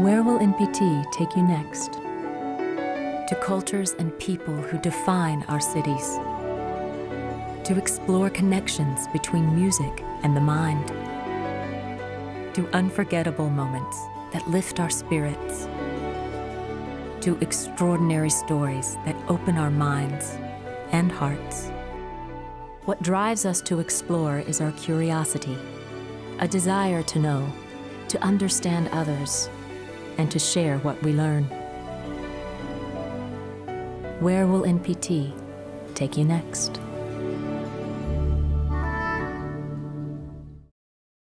Where will NPT take you next? To cultures and people who define our cities. To explore connections between music and the mind. To unforgettable moments that lift our spirits. To extraordinary stories that open our minds and hearts. What drives us to explore is our curiosity, a desire to know, to understand others, and to share what we learn. Where will NPT take you next?